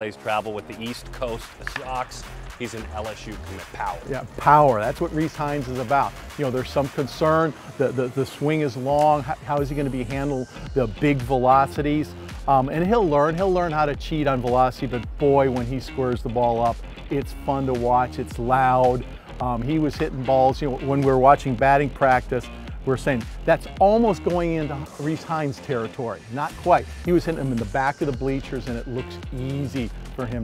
Plays travel with the East Coast the Sox. He's an LSU commit power. Yeah, power. That's what Rece Hinds is about. You know, there's some concern. The, the, the swing is long. How, how is he going to be handle the big velocities? Um, and he'll learn. He'll learn how to cheat on velocity. But boy, when he squares the ball up, it's fun to watch. It's loud. Um, he was hitting balls. You know, when we were watching batting practice, we're saying that's almost going into Rece Hinds territory. Not quite. He was hitting them in the back of the bleachers and it looks easy for him.